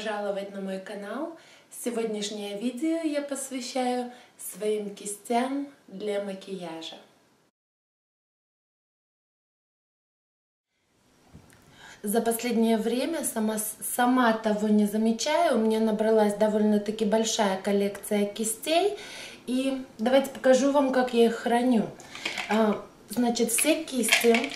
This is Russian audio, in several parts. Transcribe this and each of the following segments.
Пожаловать на мой канал! Сегодняшнее видео я посвящаю своим кистям для макияжа. За последнее время, сама, сама того не замечаю, у меня набралась довольно-таки большая коллекция кистей. И давайте покажу вам, как я их храню. А, значит, все кисти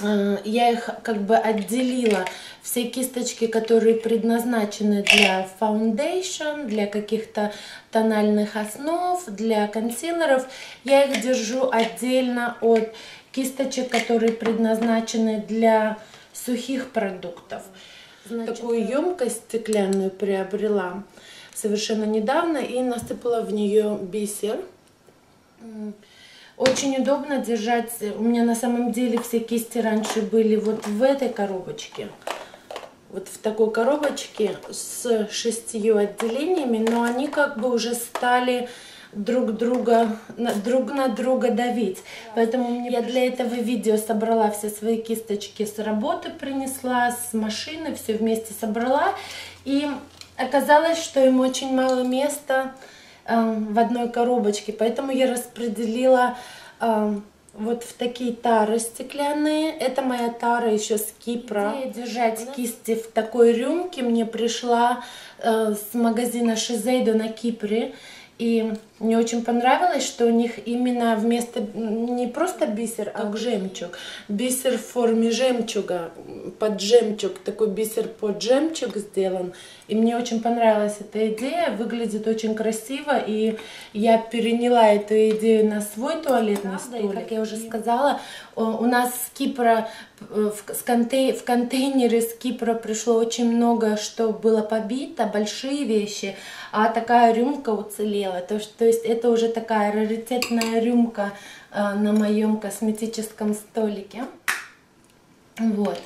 Э, я их как бы отделила, все кисточки, которые предназначены для foundation, для каких-то тональных основ, для консилеров, я их держу отдельно от кисточек, которые предназначены для сухих продуктов. Значит, Такую емкость стеклянную приобрела совершенно недавно и насыпала в нее бисер. Очень удобно держать. У меня на самом деле все кисти раньше были вот в этой коробочке. Вот в такой коробочке с шестью отделениями, но они как бы уже стали друг друга друг на друга давить. Поэтому мне я для этого видео собрала все свои кисточки с работы, принесла с машины, все вместе собрала. И оказалось, что им очень мало места Эм, в одной коробочке. Поэтому я распределила эм, вот в такие тары стеклянные. Это моя тара еще с Кипра. Идея держать кисти в такой рюмке мне пришла э, с магазина Шизейдо на Кипре. И мне очень понравилось, что у них именно вместо не просто бисер, а жемчуг. Бисер в форме жемчуга, под жемчуг, такой бисер под жемчуг сделан. И мне очень понравилась эта идея, выглядит очень красиво, и я переняла эту идею на свой туалетный столик. И, как я уже сказала, у нас с Кипра, э, в, контей, в контейнере с Кипра пришло очень много, что было побито, большие вещи, а такая рюмка уцелела. То, то есть это уже такая раритетная рюмка э, на моем косметическом столике. Вот.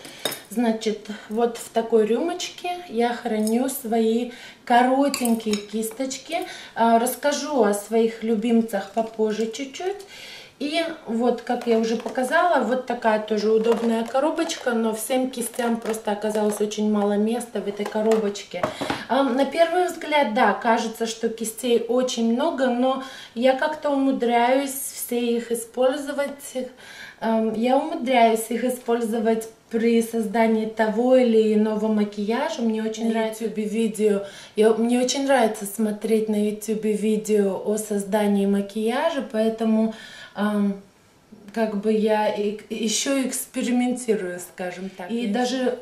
Значит, вот в такой рюмочке я храню свои коротенькие кисточки. Э, расскажу о своих любимцах попозже чуть-чуть. И вот, как я уже показала, вот такая тоже удобная коробочка, но всем кистям просто оказалось очень мало места в этой коробочке. На первый взгляд, да, кажется, что кистей очень много, но я как-то умудряюсь все их использовать. Я умудряюсь их использовать при создании того или иного макияжа. Мне очень на нравится YouTube видео. Я, мне очень нравится смотреть на YouTube видео о создании макияжа, поэтому как бы я еще экспериментирую, скажем так. И даже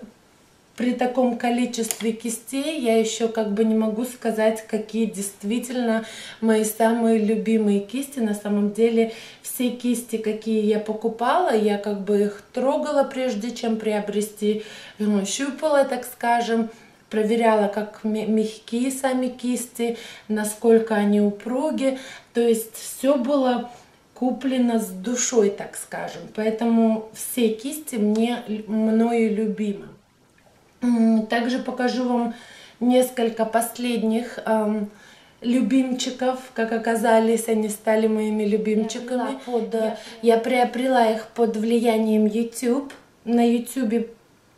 при таком количестве кистей я еще как бы не могу сказать, какие действительно мои самые любимые кисти. На самом деле все кисти, какие я покупала, я как бы их трогала прежде чем приобрести, ну, щупала, так скажем, проверяла, как мягкие сами кисти, насколько они упруги. То есть все было куплено с душой, так скажем. Поэтому все кисти мне мною любимы. Также покажу вам несколько последних эм, любимчиков, как оказались, они стали моими любимчиками. Я, под, я приобрела их под влиянием YouTube. На YouTube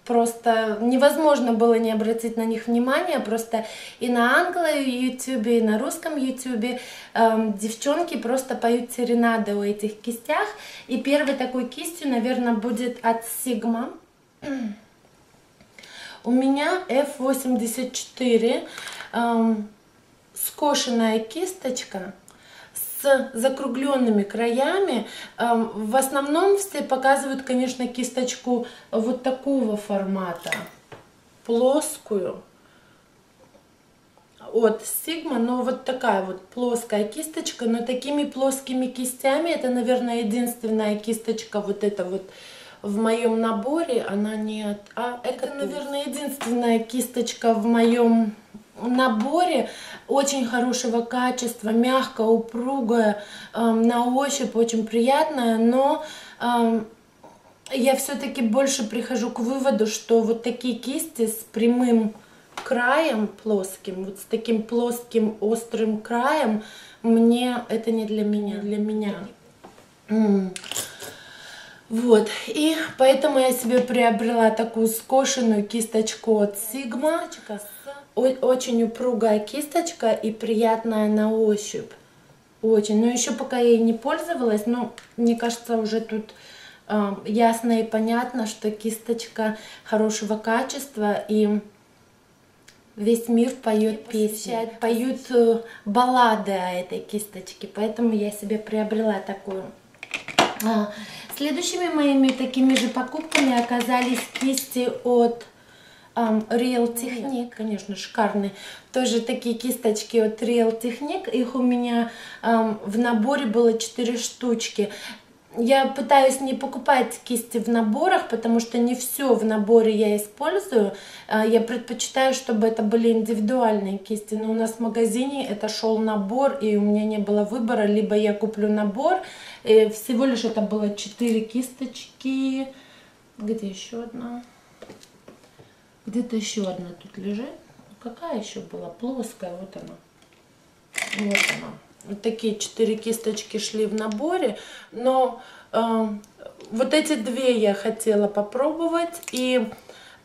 просто невозможно было не обратить на них внимание, просто и на англо ютубе, и на русском ютубе эм, девчонки просто поют серенады у этих кистях, и первой такой кистью, наверное, будет от Sigma. У меня F84, эм, скошенная кисточка, с закругленными краями. Эм, в основном все показывают, конечно, кисточку вот такого формата, плоскую. От Sigma, но вот такая вот плоская кисточка, но такими плоскими кистями, это, наверное, единственная кисточка вот эта вот в моем наборе, она не от... А, это, наверное, единственная кисточка в моем наборе очень хорошего качества, мягкая, упругая, э, на ощупь очень приятная, но э, я все-таки больше прихожу к выводу, что вот такие кисти с прямым краем плоским, вот с таким плоским острым краем, мне это не для меня, для меня. Вот, и поэтому я себе приобрела такую скошенную кисточку от Sigma. Очень упругая кисточка и приятная на ощупь. Очень. Но еще пока я ей не пользовалась, но мне кажется, уже тут э, ясно и понятно, что кисточка хорошего качества и весь мир поет песни, поют э, баллады о этой кисточке, поэтому я себе приобрела такую. А, следующими моими такими же покупками оказались кисти от Real Technique, конечно, шикарные. Тоже такие кисточки от Real Technique. Их у меня um, в наборе было 4 штучки. Я пытаюсь не покупать кисти в наборах, потому что не все в наборе я использую. А, я предпочитаю, чтобы это были индивидуальные кисти. Но у нас в магазине это шел набор, и у меня не было выбора. Либо я куплю набор, и всего лишь это было 4 кисточки. Где еще одна? Где-то еще одна тут лежит. Какая еще была? Плоская, вот она. Вот она. Вот такие четыре кисточки шли в наборе. Но э, вот эти две я хотела попробовать. И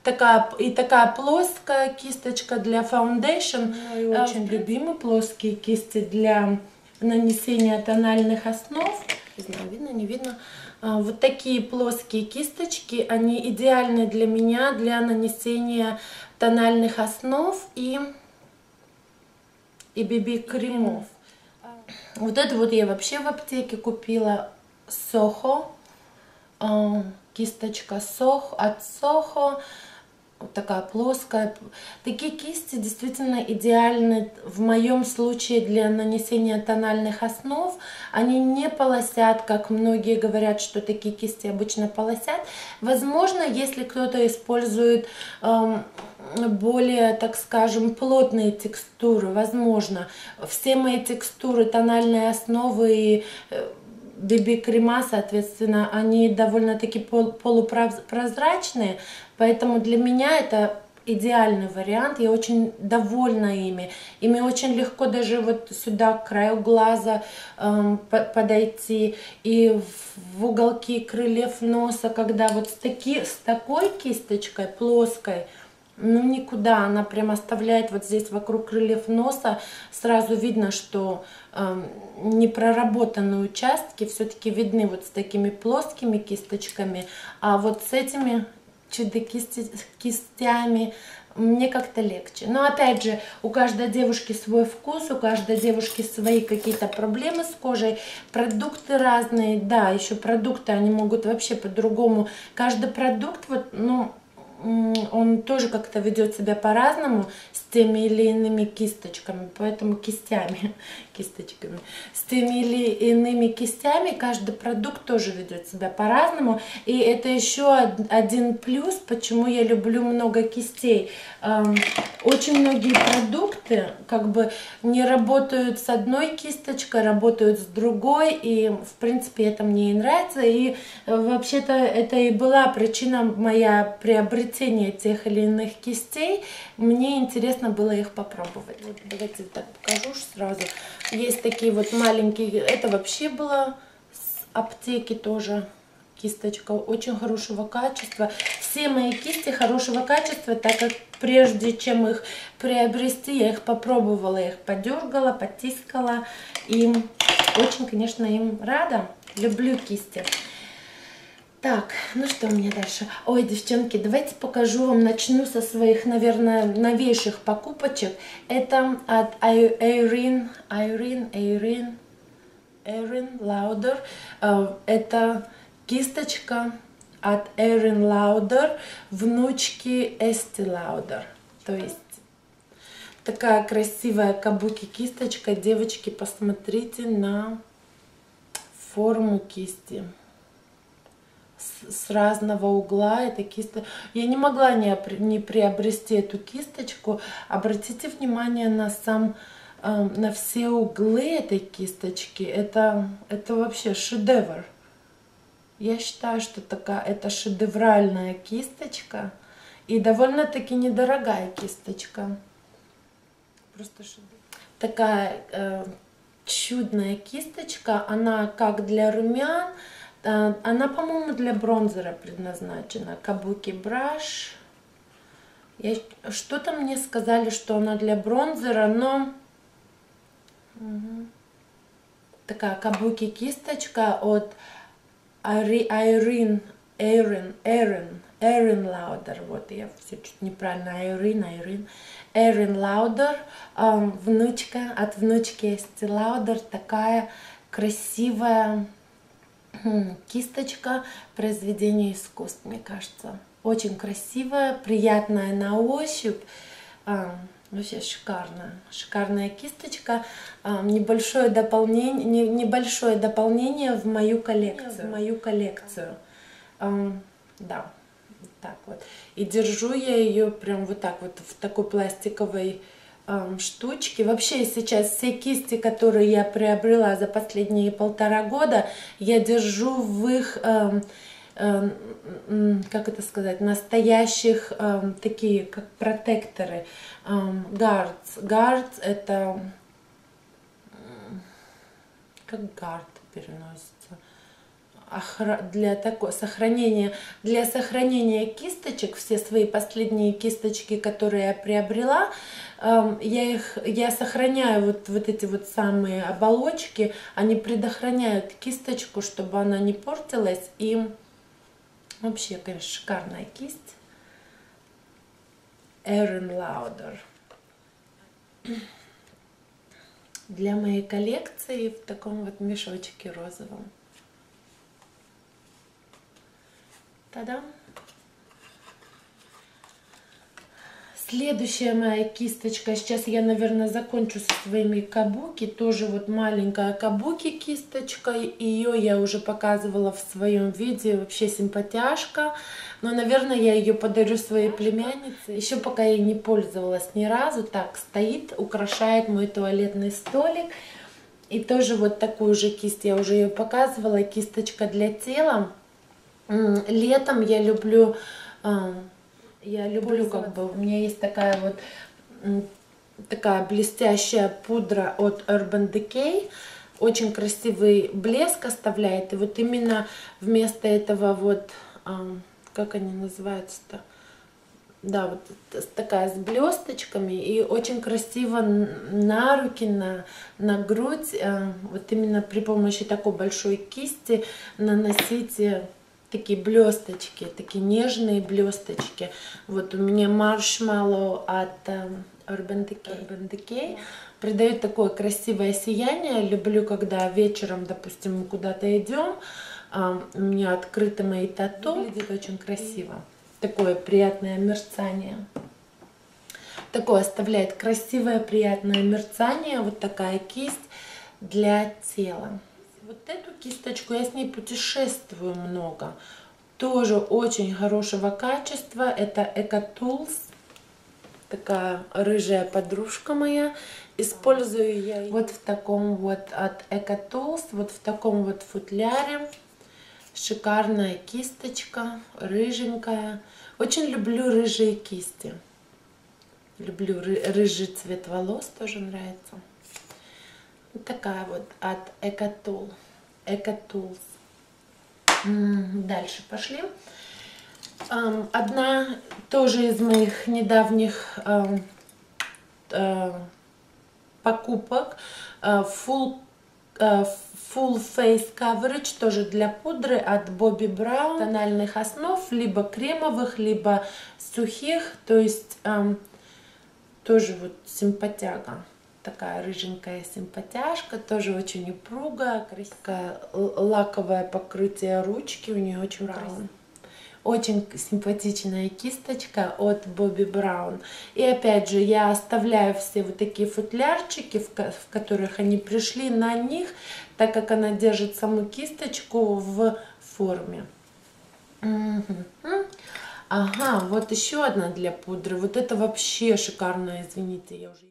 такая, и такая плоская кисточка для foundation. Ну, очень любимые плоские кисти для нанесения тональных основ. Не знаю, видно, не видно. А, вот такие плоские кисточки, они идеальны для меня для нанесения тональных основ и, и BB-кремов. Вот это вот я вообще в аптеке купила Сохо, а, кисточка Сох от Сохо вот такая плоская. Такие кисти действительно идеальны в моем случае для нанесения тональных основ. Они не полосят, как многие говорят, что такие кисти обычно полосят. Возможно, если кто-то использует эм, более, так скажем, плотные текстуры, возможно. Все мои текстуры, тональные основы и э, BB-крема, соответственно, они довольно-таки пол полупрозрачные, поэтому для меня это идеальный вариант, я очень довольна ими. Ими очень легко даже вот сюда, к краю глаза эм, подойти, и в уголки крыльев носа, когда вот с, таки, с такой кисточкой плоской, ну никуда, она прям оставляет вот здесь вокруг крыльев носа, сразу видно, что э, непроработанные участки все-таки видны вот с такими плоскими кисточками, а вот с этими чудо-кистями мне как-то легче. Но опять же, у каждой девушки свой вкус, у каждой девушки свои какие-то проблемы с кожей, продукты разные, да, еще продукты, они могут вообще по-другому. Каждый продукт, вот, ну, он тоже как-то ведет себя по-разному с теми или иными кисточками, поэтому кистями, кисточками, с теми или иными кистями каждый продукт тоже ведет себя по-разному. И это еще один плюс, почему я люблю много кистей. Очень многие продукты как бы не работают с одной кисточкой, работают с другой, и в принципе это мне и нравится. И э, вообще-то это и была причина моя приобретения приобретения тех или иных кистей, мне интересно было их попробовать. Вот давайте так покажу сразу. Есть такие вот маленькие, это вообще было с аптеки тоже кисточка очень хорошего качества. Все мои кисти хорошего качества, так как прежде чем их приобрести, я их попробовала, их подергала, потискала. И очень, конечно, им рада. Люблю кисти. Так, ну что у меня дальше? Ой, девчонки, давайте покажу вам, начну со своих, наверное, новейших покупочек. Это от Айрин, Айрин, Айрин, Айрин Лаудер. Это кисточка от Эрин Лаудер, внучки Эсти Лаудер. То есть такая красивая кабуки кисточка. Девочки, посмотрите на форму кисти с, разного угла. Это киста. Я не могла не, не приобрести эту кисточку. Обратите внимание на сам э, на все углы этой кисточки. Это, это вообще шедевр. Я считаю, что такая, это шедевральная кисточка. И довольно-таки недорогая кисточка. Просто шедевр. Такая э, чудная кисточка. Она как для румян, она, по-моему, для бронзера предназначена. Кабуки браш. Что-то мне сказали, что она для бронзера, но... Угу. Такая кабуки кисточка от Айрин, Айрин, Айрин, Эрин Лаудер, вот я все чуть неправильно, Айрин, Айрин, Эрин Лаудер, эм, внучка, от внучки Эсти Лаудер, такая красивая кисточка, произведение искусств, мне кажется. Очень красивая, приятная на ощупь, эм, вообще шикарная, шикарная кисточка, эм, небольшое дополнение, не, небольшое дополнение в мою коллекцию, в мою коллекцию, эм, да так вот. И держу я ее прям вот так вот в такой пластиковой эм, штучке. Вообще сейчас все кисти, которые я приобрела за последние полтора года, я держу в их... Эм, как это сказать, настоящих эм, такие, как протекторы. Guards. Guards это как гард переносится для такого сохранения, для сохранения кисточек, все свои последние кисточки, которые я приобрела, эм, я их, я сохраняю вот, вот эти вот самые оболочки, они предохраняют кисточку, чтобы она не портилась, и вообще, конечно, шикарная кисть. Эрен Лаудер. Для моей коллекции в таком вот мешочке розовом. Та-дам! Следующая моя кисточка, сейчас я, наверное, закончу со своими кабуки, тоже вот маленькая кабуки кисточка, ее я уже показывала в своем видео, вообще симпатяшка, но, наверное, я ее подарю своей племяннице, еще пока я не пользовалась ни разу, так стоит, украшает мой туалетный столик, и тоже вот такую же кисть. Я уже ее показывала, кисточка для тела, Летом я люблю, а, я люблю как бы, у меня есть такая вот такая блестящая пудра от Urban Decay, очень красивый блеск оставляет, и вот именно вместо этого вот, а, как они называются-то, да, вот такая с блесточками. И очень красиво на руки, на, на грудь, а, вот именно при помощи такой большой кисти наносить такие блесточки, такие нежные блесточки. Вот у меня маршмеллоу от э, Urban Decay, Urban Decay придает такое красивое сияние. Люблю, когда вечером, допустим, мы куда-то идем, э, у меня открыты мои тату, выглядит очень красиво. Такое приятное мерцание. Такое оставляет красивое, приятное мерцание. Вот такая кисть для тела. Вот эту кисточку я с ней путешествую много. Тоже очень хорошего качества. Это Ecotools. Такая рыжая подружка моя. Использую я вот в таком вот от Ecotools. Вот в таком вот футляре. Шикарная кисточка. Рыженькая. Очень люблю рыжие кисти. Люблю рыжий цвет волос. Тоже нравится. Вот такая вот от Экотул. Экотулс. Дальше пошли. Одна тоже из моих недавних э, покупок. Э, full, э, full Face Coverage, тоже для пудры от Bobbi Brown. Тональных основ, либо кремовых, либо сухих. То есть тоже вот симпатяга такая рыженькая симпатяшка, тоже очень упругая, красивая, лаковое покрытие ручки, у нее очень красивое. Очень симпатичная кисточка от Bobbi Brown. И опять же, я оставляю все вот такие футлярчики, в, в которых они пришли на них, так как она держит саму кисточку в форме. Ага, вот еще одна для пудры. Вот это вообще шикарная, извините, я уже...